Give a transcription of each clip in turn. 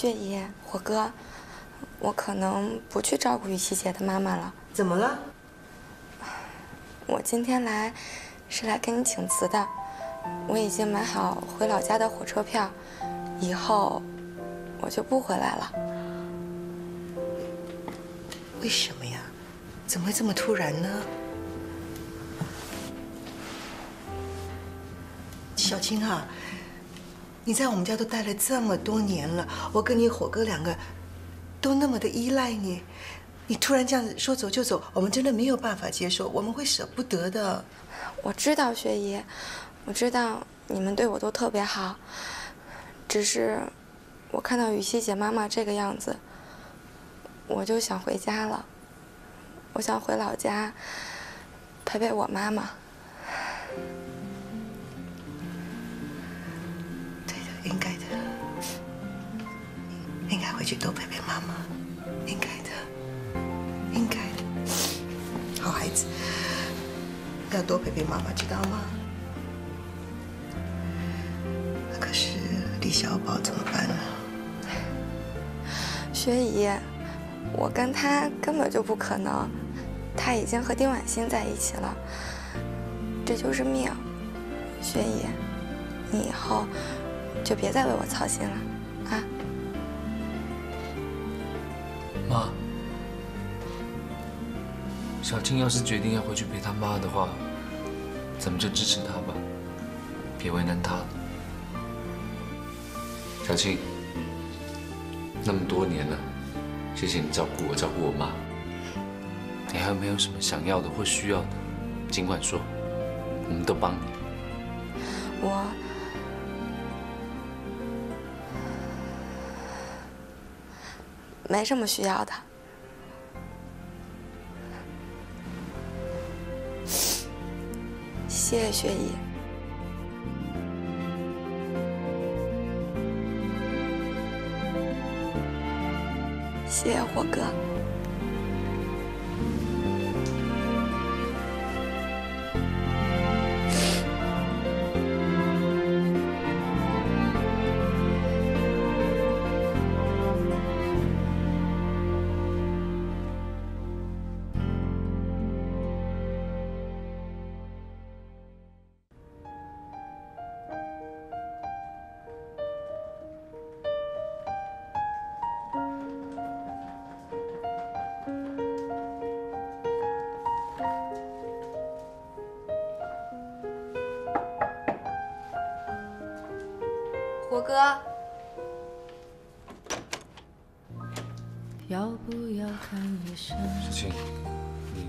雪姨，火哥，我可能不去照顾雨琪姐的妈妈了。怎么了？我今天来是来跟你请辞的。我已经买好回老家的火车票，以后我就不回来了。为什么呀？怎么会这么突然呢？小青啊，你在我们家都待了这么多年了，我跟你火哥两个都那么的依赖你，你突然这样子说走就走，我们真的没有办法接受，我们会舍不得的。我知道，雪姨，我知道你们对我都特别好，只是我看到雨熙姐妈妈这个样子，我就想回家了。我想回老家陪陪我妈妈。应该的，应该回去多陪陪妈妈，应该的，应该的，好孩子，要多陪陪妈妈，知道吗？可是李小宝怎么办呢？雪姨，我跟他根本就不可能。他已经和丁婉欣在一起了，这就是命。雪姨，你以后就别再为我操心了，啊？妈，小青要是决定要回去陪她妈的话，咱们就支持她吧，别为难她了。小青，那么多年了，谢谢你照顾我，照顾我妈。你还有没有什么想要的或需要的？尽管说，我们都帮你。我没什么需要的，谢谢学姨，谢谢火哥。火哥，小青，你……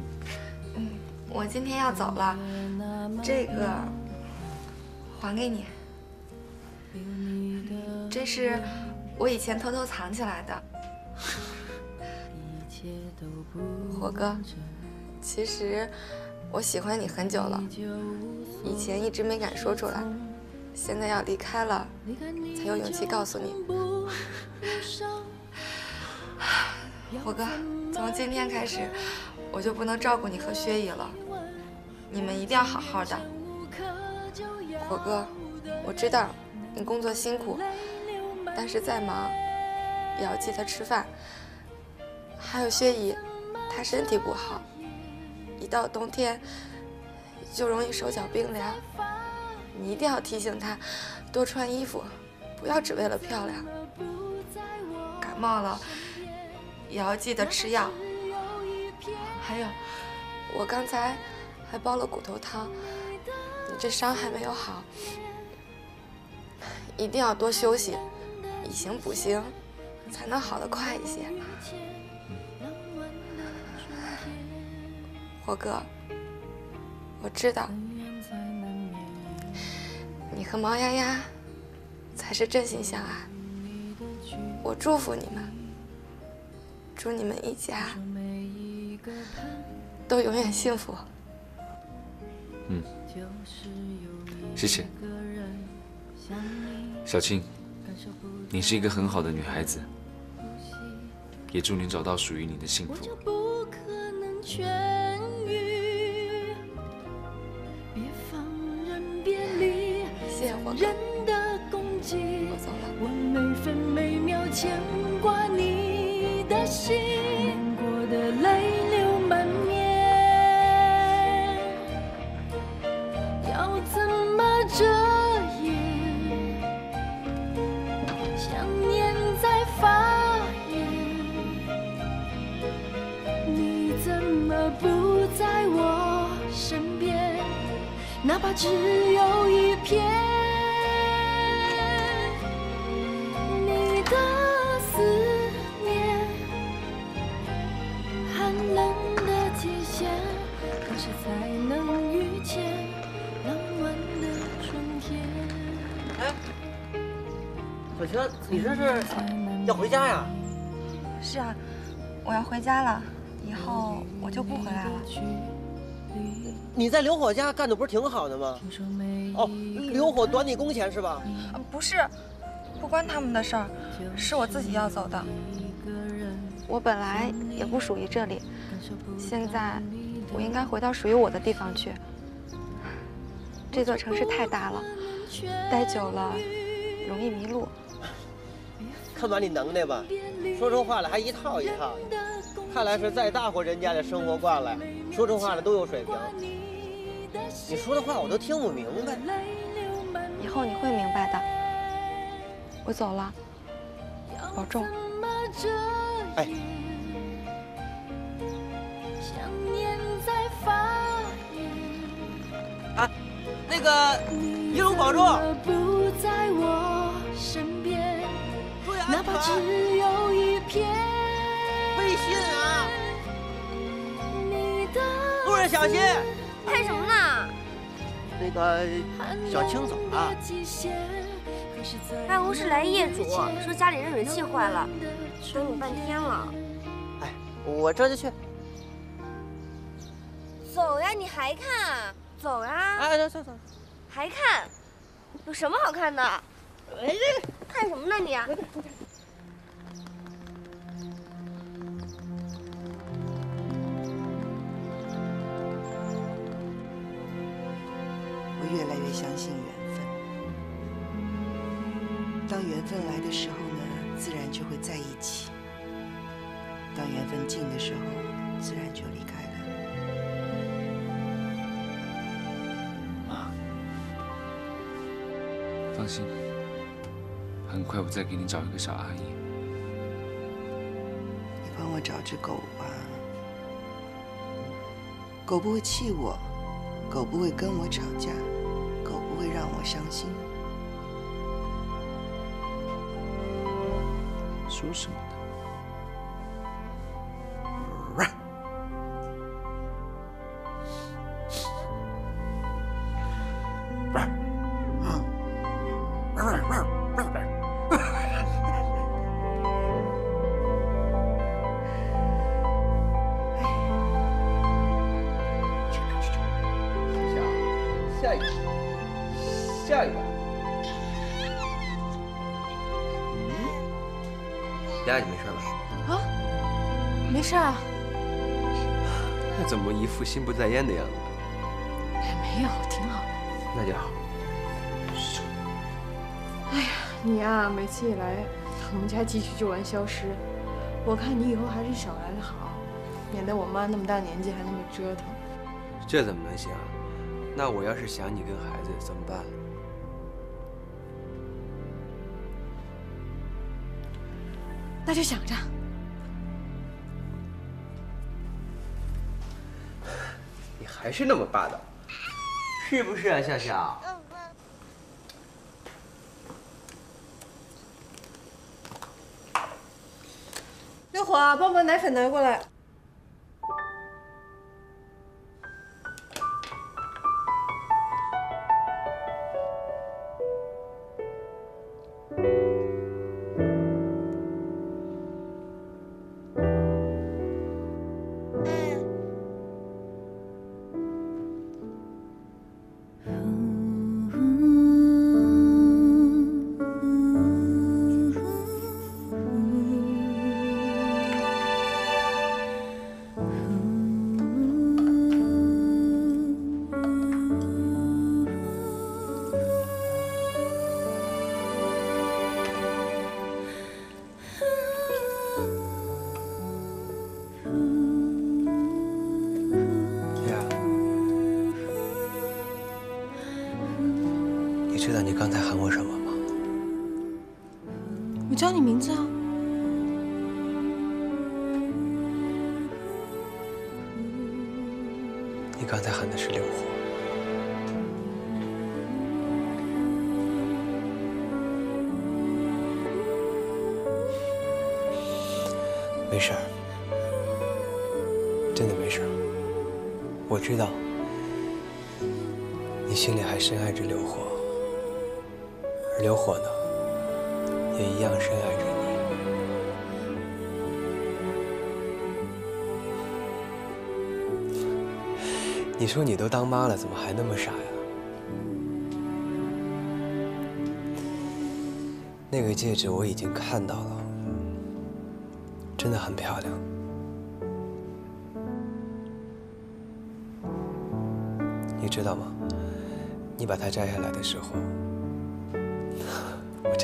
嗯，我今天要走了，这个还给你。这是我以前偷偷藏起来的。火哥，其实我喜欢你很久了，以前一直没敢说出来。现在要离开了，才有勇气告诉你。火哥，从今天开始，我就不能照顾你和薛姨了。你们一定要好好的。火哥，我知道你工作辛苦，但是再忙也要记得吃饭。还有薛姨，她身体不好，一到冬天就容易手脚冰凉。你一定要提醒他，多穿衣服，不要只为了漂亮。感冒了也要记得吃药。还有，我刚才还煲了骨头汤，你这伤还没有好，一定要多休息，以形补形，才能好得快一些。火哥，我知道。你和毛丫丫才是真心相爱，我祝福你们，祝你们一家都永远幸福。嗯，谢谢，小青，你是一个很好的女孩子，也祝你找到属于你的幸福。人的公我走了。我每分每秒牵挂你的心，难过的泪流满面，要怎么遮掩？想念在发炎，你怎么不在我身边？哪怕只有一片。小青，你这是要回家呀？是啊，我要回家了，以后我就不回来了。你在刘火家干的不是挺好的吗？哦，刘火短你工钱是吧？呃不是，不关他们的事儿，是我自己要走的。我本来也不属于这里，现在我应该回到属于我的地方去。这座城市太大了，待久了容易迷路。看把你能耐吧，说出话来还一套一套的。看来是在大户人家的生活惯了，说出话来都有水平。你说的话我都听不明白。以后你会明白的。我走了，保重。哎，想念在发炎。啊，那个一路保重。哪怕只。有一片。微信啊，你的路上小心。干什么呢？那个小青走了，办公室来业主说家里热水器坏了，等你半天了。哎，我这就去。走呀，你还看？走呀，哎，走走走。还看？有什么好看的？哎，看什么呢你？我放心，很快我再给你找一个小阿姨。你帮我找只狗吧，狗不会气我，狗不会跟我吵架，狗不会让我伤心。说什么呢？下一个。丫，你没事吧？啊没事啊，那怎么一副心不在焉的样子？没有，挺好的。那就好。哎呀你呀、每次一来，我们家继续就玩消失。我看你以后还是少来的好，免得我妈那么大年纪还那么折腾。这怎么能行？那我要是想你跟孩子怎么办？那就想着，你还是那么霸道，是不是啊，笑笑？六火，帮我把奶粉拿过来。名字啊。你刚才喊的是刘火。没事儿，真的没事儿。我知道，你心里还深爱着刘火，而刘火呢，也一样深爱着你。你说你都当妈了，怎么还那么傻呀？那个戒指我已经看到了，真的很漂亮。你知道吗？你把它摘下来的时候，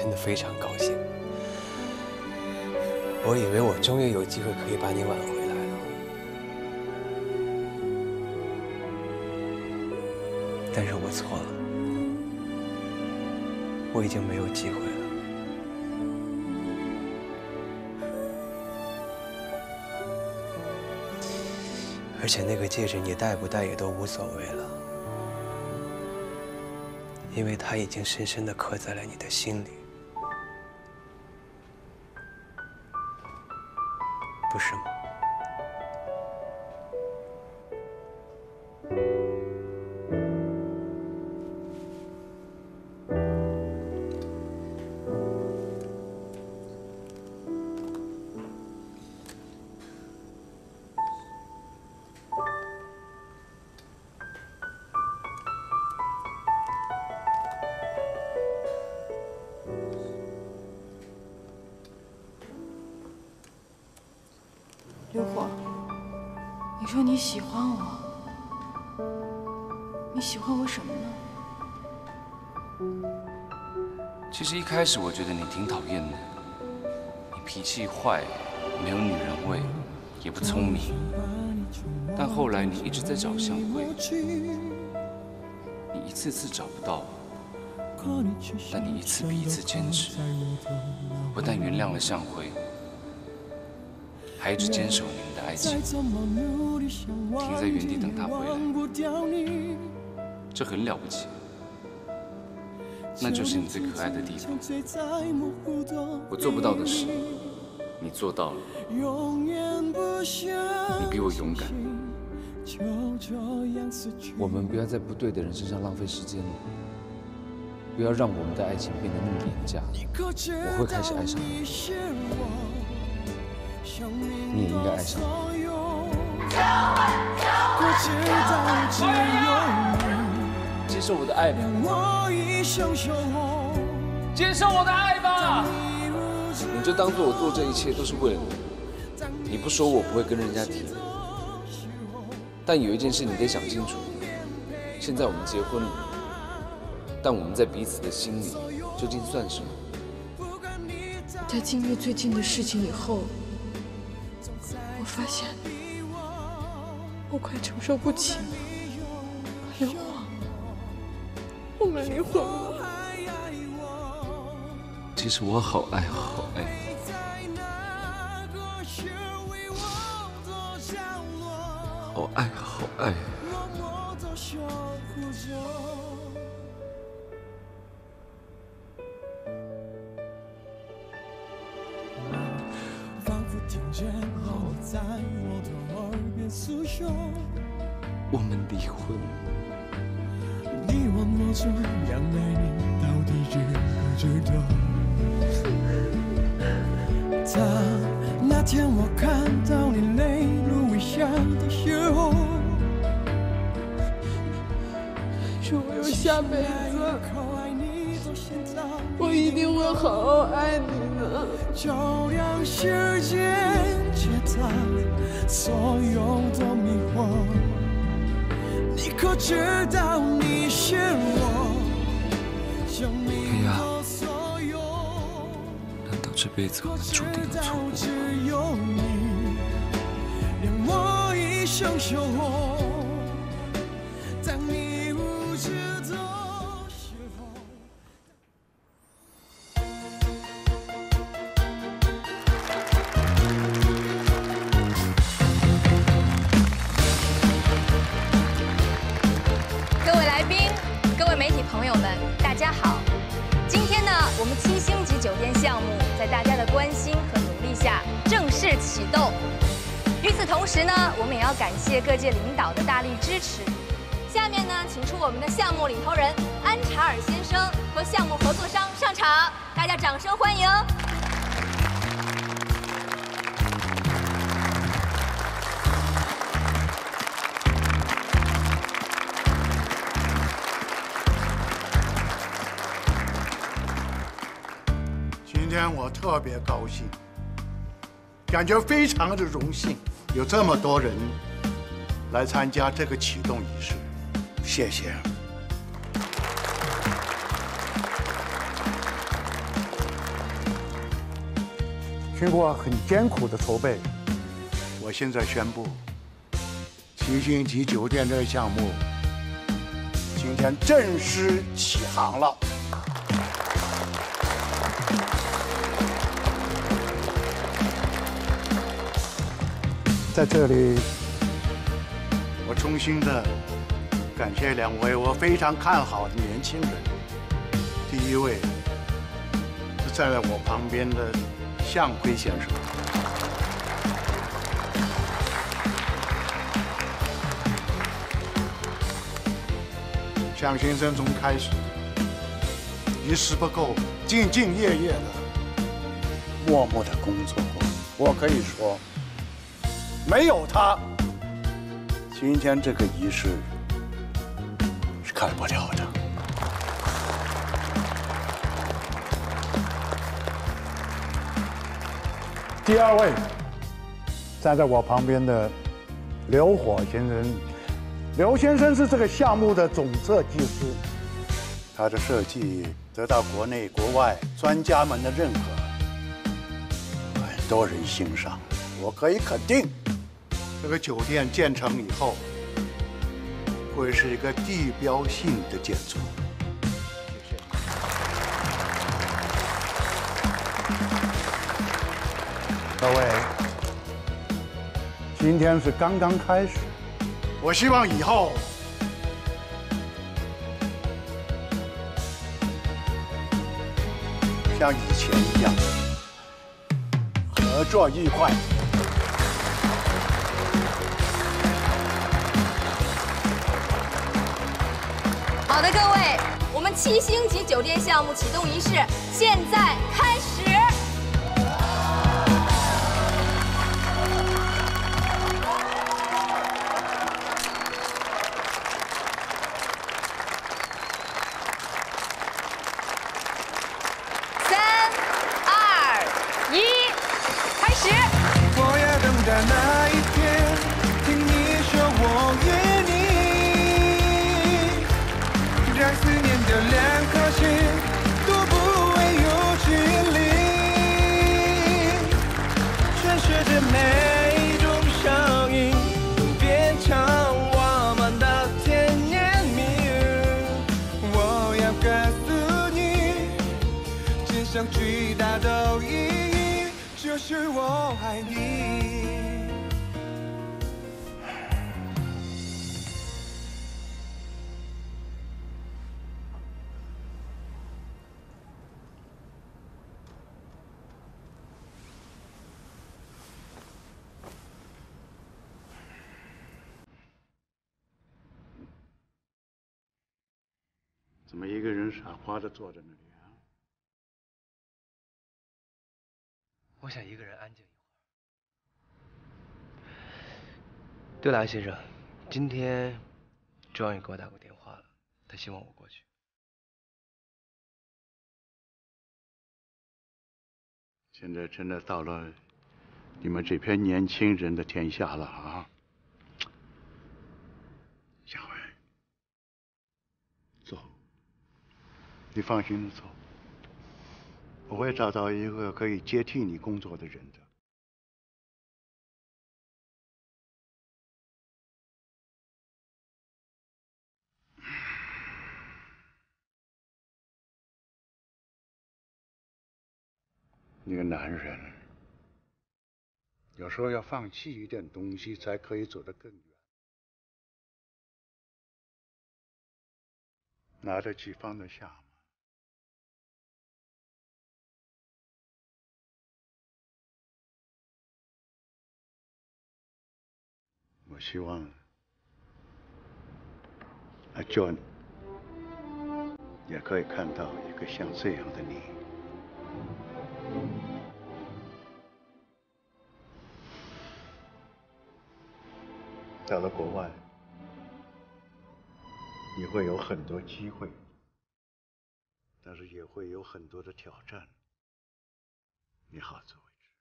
真的非常高兴。我以为我终于有机会可以把你挽回来了，但是我错了，我已经没有机会了。而且那个戒指你戴不戴也都无所谓了，因为它已经深深的刻在了你的心里，不是吗？你喜欢我，你喜欢我什么呢？其实一开始我觉得你挺讨厌的，你脾气坏，没有女人味，也不聪明。但后来你一直在找向辉，你一次次找不到，但你一次比一次坚持，不但原谅了向辉，还一直坚守你们的爱情，停在原地等他回来，这很了不起。那就是你最可爱的地方。我做不到的事，你做到了。你比我勇敢。我们不要在不对的人身上浪费时间了，不要让我们的爱情变得那么廉价。我会开始爱上你，你也应该爱上我。接受我的爱吧。接受我的爱吧！你就当做我做这一切都是为了你。你不说我不会跟人家提。但有一件事你得想清楚：现在我们结婚了，但我们在彼此的心里究竟算什么？在经历最近的事情以后，我发现我快承受不起了。刘火，我们离婚吧。其实我好爱好爱我们离婚。你忘了这样爱你，到底知不知道？当那天我看到你泪如雨下的时候，如果有下辈子，我一定会好好爱你的。就让时间解答所有的。知道你是我生命的所有？难道这辈子我们注定要错过？让我一生守候。当你无知大家好，今天呢，我们七星级酒店项目在大家的关心和努力下正式启动。与此同时呢，我们也要感谢各界领导的大力支持。下面呢，请出我们的项目领头人安查尔先生和项目合作商上场，大家掌声欢迎。特别高兴，感觉非常的荣幸，有这么多人来参加这个启动仪式，谢谢。经过很艰苦的筹备，我现在宣布，七星级酒店这个项目今天正式起航了。在这里，我衷心的感谢两位我非常看好的年轻人。第一位是站在我旁边的向辉先生，向先生从开始一丝不苟、兢兢业业的默默的工作，我可以说。没有他，今天这个仪式是开不了的。第二位站在我旁边的刘火先生，刘先生是这个项目的总设计师，他的设计得到国内国外专家们的认可，很多人欣赏，我可以肯定。这个酒店建成以后，会是一个地标性的建筑。谢谢。各位，今天是刚刚开始，我希望以后像以前一样，合作愉快。好的，各位，我们七星级酒店项目启动仪式现在开真相最大的意义就是我爱你。怎么一个人傻瓜的坐在那里我想一个人安静一会儿。对了，安先生，今天庄宇给我打过电话了，他希望我过去。现在真的到了你们这片年轻人的天下了啊！小辉，走，你放心的走，我会找到一个可以接替你工作的人的。那个男人，有时候要放弃一点东西，才可以走得更远。拿得起放得下我希望阿 John 也可以看到一个像这样的你。到了国外，你会有很多机会，但是也会有很多的挑战。你好自为之。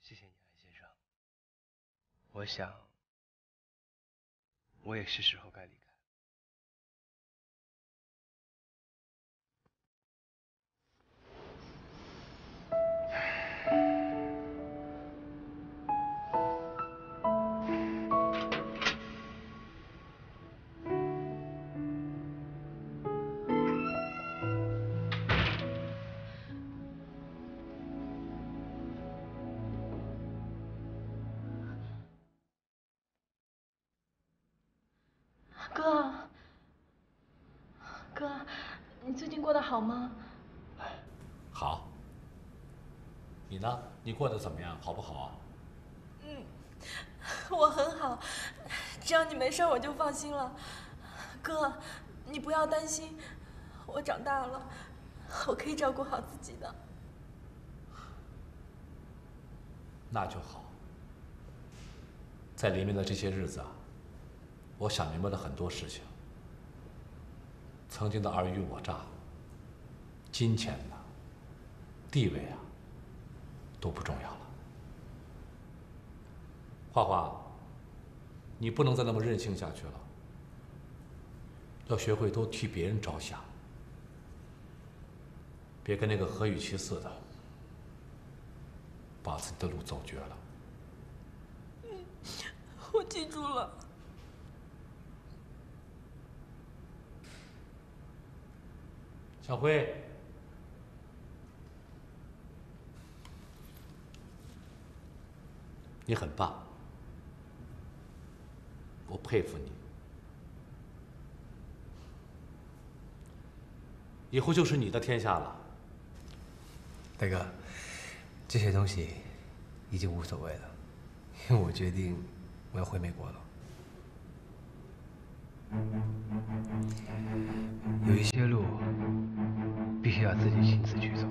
谢谢你，安先生。我想，我也是时候该离过得好吗？好。你呢？你过得怎么样？好不好啊？嗯，我很好，只要你没事我就放心了。哥，你不要担心，我长大了，我可以照顾好自己的。那就好。在黎明的这些日子啊，我想明白了很多事情。曾经的尔虞我诈、金钱呐、地位啊，都不重要了。花花，你不能再那么任性下去了，要学会多替别人着想，别跟那个何雨琪似的，把自己的路走绝了。我记住了。小辉，你很棒，我佩服你。以后就是你的天下了。大哥，这些东西已经无所谓了，因为我决定我要回美国了。有一些路必须要自己亲自去走。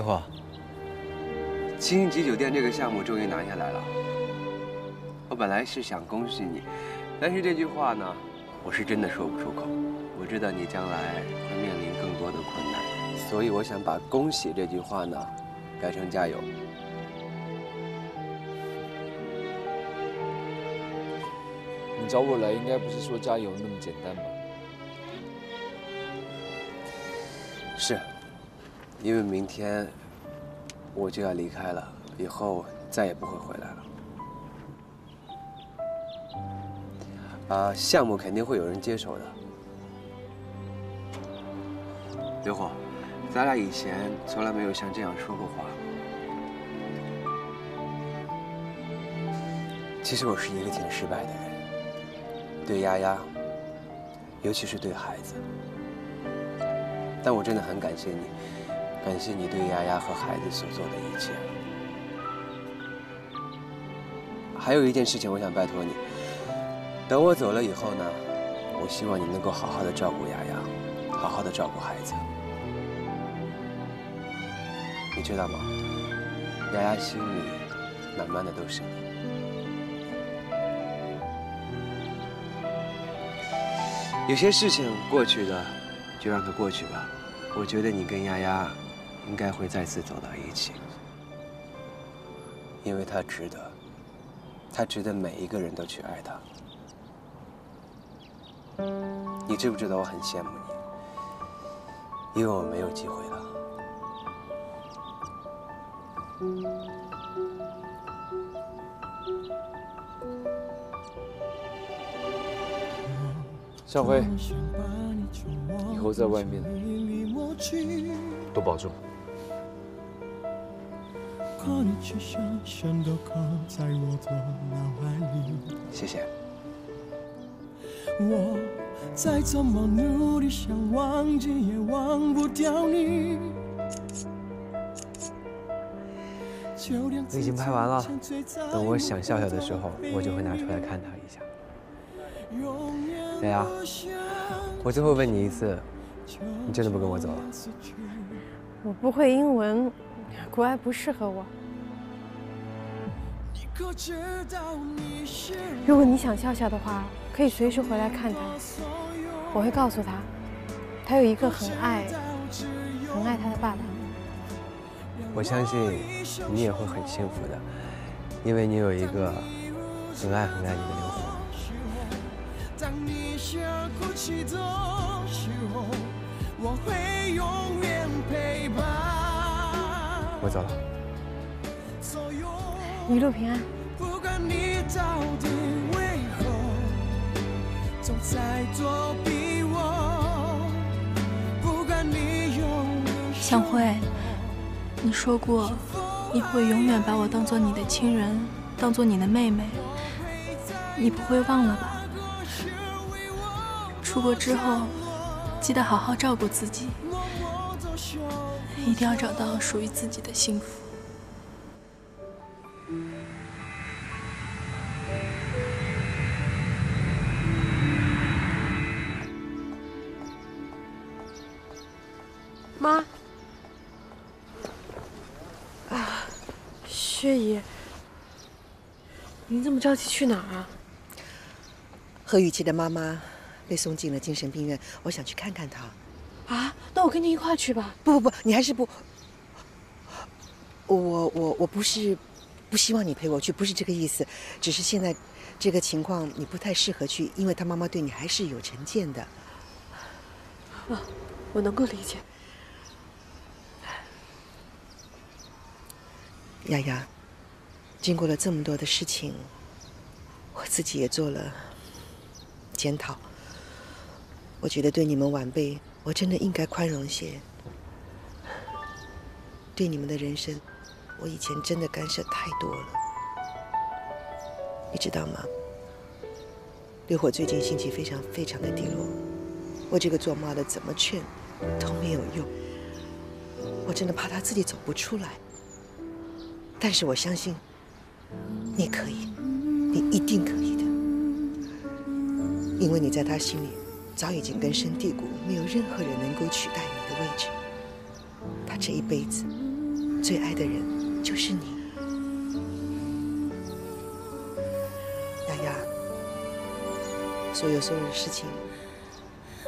刘火，星级酒店这个项目终于拿下来了。我本来是想恭喜你，但是这句话呢，我是真的说不出口。我知道你将来会面临更多的困难，所以我想把“恭喜”这句话呢，改成“加油”。你找我来，应该不是说加油那么简单吧？因为明天我就要离开了，以后再也不会回来了。啊，项目肯定会有人接手的。刘火，咱俩以前从来没有像这样说过话。其实我是一个挺失败的人，对丫丫，尤其是对孩子。但我真的很感谢你，感谢你对丫丫和孩子所做的一切。还有一件事情，我想拜托你，等我走了以后呢，我希望你能够好好的照顾丫丫，好好的照顾孩子。你知道吗？丫丫心里满满的都是你。有些事情过去的，就让它过去吧。我觉得你跟丫丫，应该会再次走到一起，因为他值得，他值得每一个人都去爱他。你知不知道我很羡慕你，因为我没有机会了。向辉，以后在外面多保重。谢谢。我再怎么努力想忘记，也忘不掉你。我已经拍完了，等我想笑笑的时候，我就会拿出来看他一下。丫丫，我最后问你一次，你真的不跟我走了？我不会英文，国外不适合我。如果你想笑笑的话，可以随时回来看他。我会告诉他，他有一个很爱、很爱他的爸爸。我相信你也会很幸福的，因为你有一个很爱、很爱你的刘火。我走了。一路平安。向辉，你说过你会永远把我当做你的亲人，当做你的妹妹，你不会忘了吧？出国之后，记得好好照顾自己，一定要找到属于自己的幸福。妈，啊，薛姨，您这么着急去哪儿啊？何雨琪的妈妈被送进了精神病院，我想去看看她。啊，那我跟您一块去吧。不不不，你还是不。我我我不是不希望你陪我去，不是这个意思，只是现在这个情况你不太适合去，因为他妈妈对你还是有成见的。啊，我能够理解。丫丫，经过了这么多的事情，我自己也做了检讨。我觉得对你们晚辈，我真的应该宽容些。对你们的人生，我以前真的干涉太多了。你知道吗？烈火最近心情非常非常的低落，我这个做妈的怎么劝都没有用。我真的怕他自己走不出来。但是我相信，你可以，你一定可以的，因为你在他心里早已经根深蒂固，没有任何人能够取代你的位置。他这一辈子最爱的人就是你，丫丫。所有所有的事情，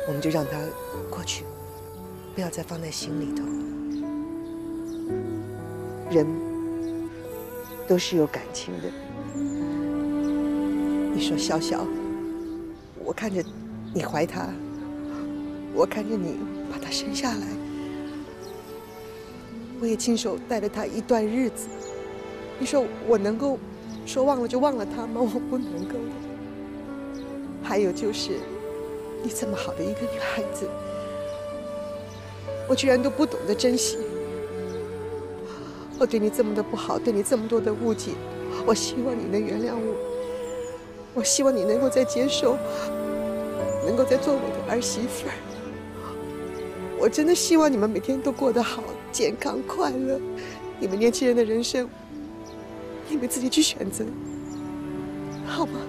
我们就让它过去，不要再放在心里头。人。都是有感情的。你说笑笑，我看着你怀他，我看着你把他生下来，我也亲手带了他一段日子。你说我能够说忘了就忘了他吗？我不能够。还有就是，你这么好的一个女孩子，我居然都不懂得珍惜。我对你这么的不好，对你这么多的误解，我希望你能原谅我。我希望你能够再接受，能够再做我的儿媳妇儿。我真的希望你们每天都过得好、健康、快乐。你们年轻人的人生，你们自己去选择，好吗？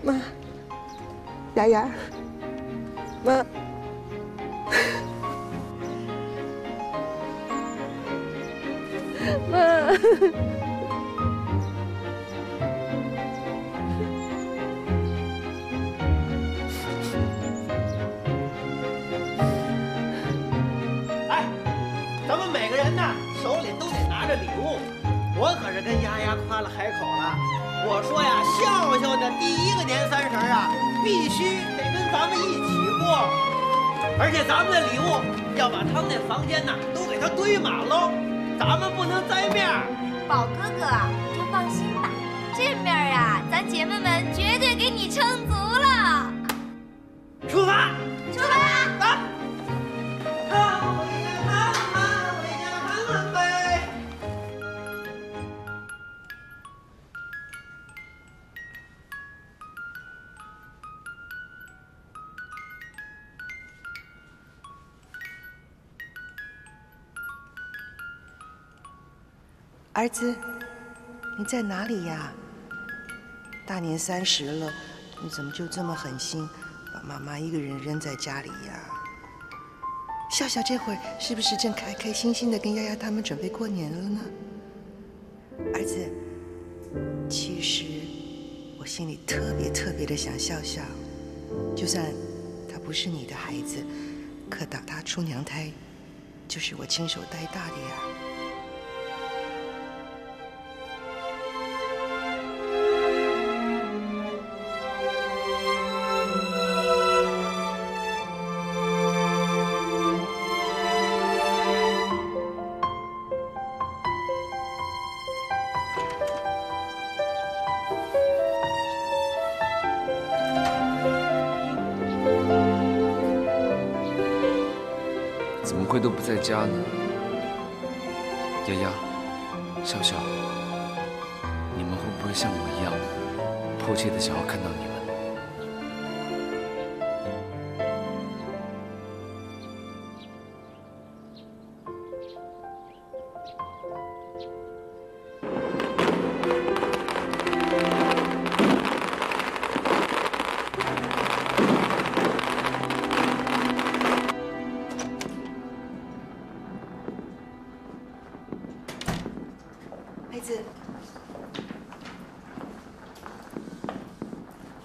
妈，雅雅，妈，着礼物。我可是跟丫丫夸了海口了，我说呀，笑笑的第一个年三十啊，必须得跟咱们一起过，而且咱们的礼物要把他们那房间呐都给他堆满喽，咱们不能栽面。宝哥哥，就放心吧，这面儿啊，咱姐妹们绝对给你撑儿子，你在哪里呀？大年三十了，你怎么就这么狠心，把妈妈一个人扔在家里呀？笑笑这会儿是不是正开开心心的跟丫丫他们准备过年了呢？儿子，其实我心里特别特别的想笑笑，就算他不是你的孩子，可打他出娘胎，就是我亲手带大的呀。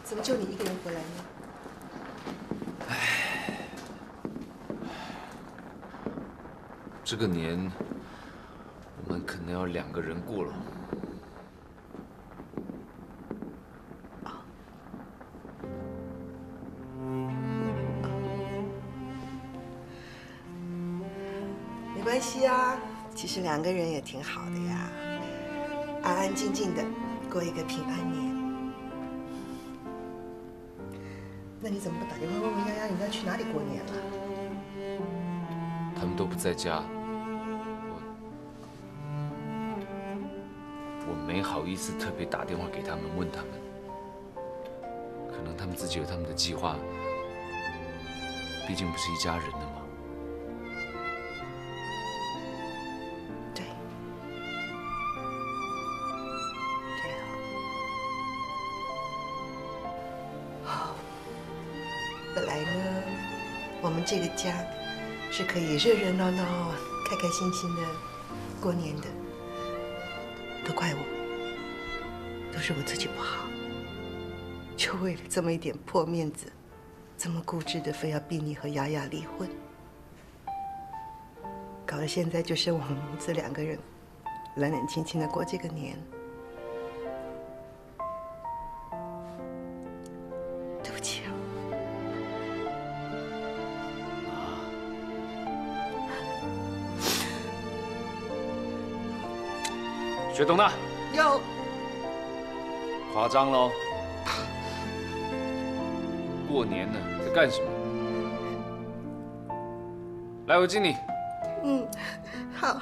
怎么就你一个人回来呢？这个年，我们可能要两个人过了。没关系啊，其实两个人也挺好的呀，安安静静的过一个平安年。那你怎么不打电话问问丫丫，你要去哪里过年了？他们都不在家，我我没好意思特别打电话给他们问他们，可能他们自己有他们的计划，毕竟不是一家人是可以热热闹闹、开开心心的过年的，都怪我，都是我自己不好，就为了这么一点破面子，这么固执的非要逼你和雅雅离婚，搞得现在就剩我们母子两个人，冷冷清清的过这个年。学懂了，有夸张喽！过年呢，在干什么？来，我敬你，嗯，好，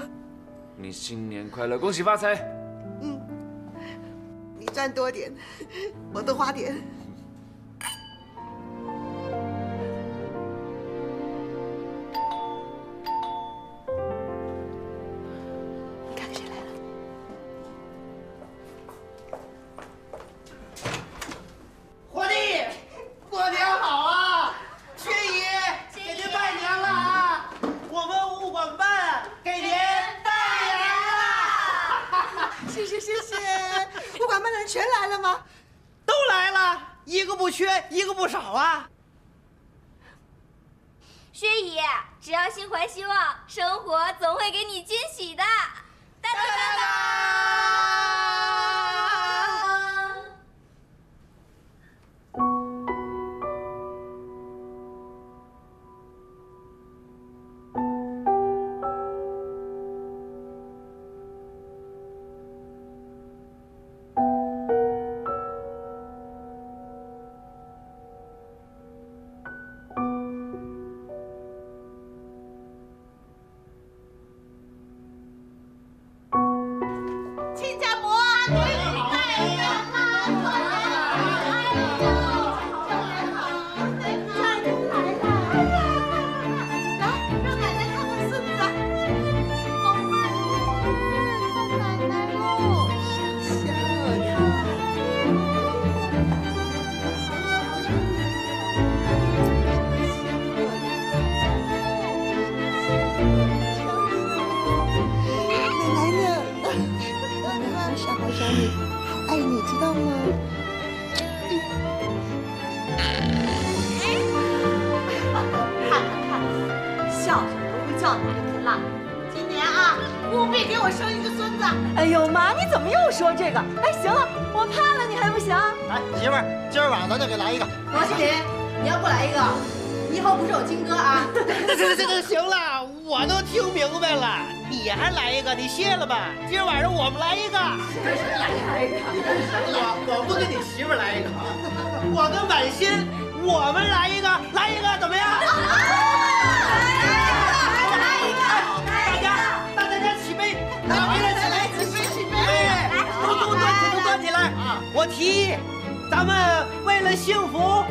你新年快乐，恭喜发财。嗯，你赚多点，我多花点。一个不缺，一个不少啊。薛姨，只要心怀希望，生活总会给你惊喜的。咱就给来一个。王心凌，你要不来一个，以后不是我金哥啊？这这这这行了，我都听明白了，你还来一个，你歇了吧。今儿晚上我们来一个。来一个，我我不跟你媳妇儿来一个，我跟婉心，我们来一个，来一个怎么样？来一个，大家大家起杯，来来来来，起杯起杯，来，都都端起都端起来。我提议，咱们为了幸福，